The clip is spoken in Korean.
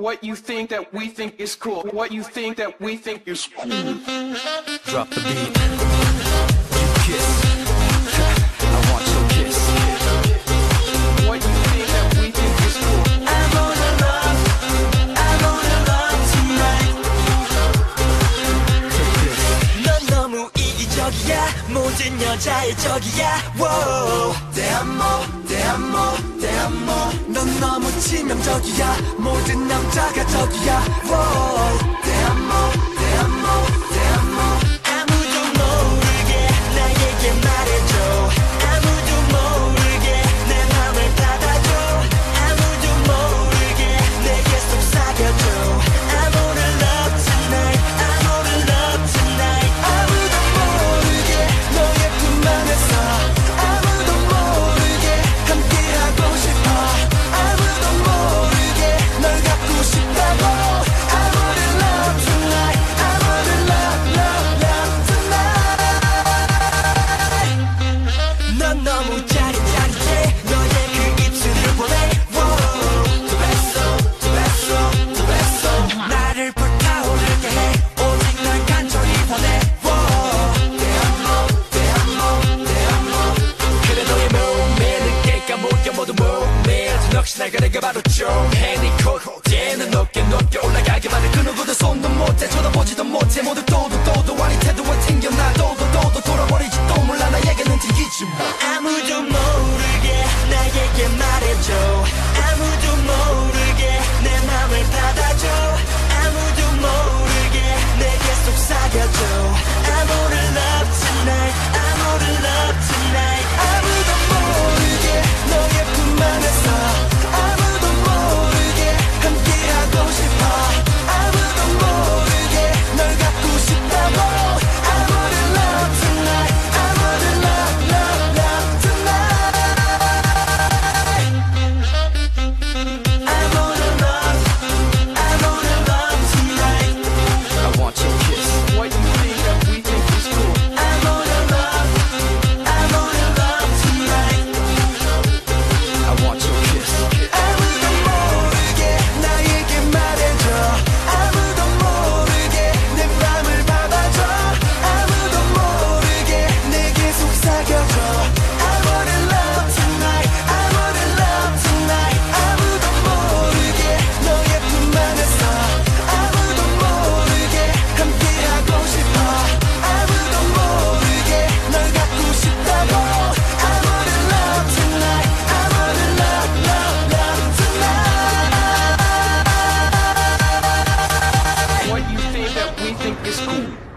What you think that we think is cool. What you think that we think is cool. Drop the beat. You kiss. 모든 여자의 적이야. Wow. 대한모 대한모 대한모. 넌 너무 치명적이야. 모든 남자가 적이야. Wow. 대한모 대한모. 게 바로 정해니 콧대는 높게 높게 올라가기만을 그 누구도 손도 못해 쳐다보지도 못해. 모두 또 Think cool.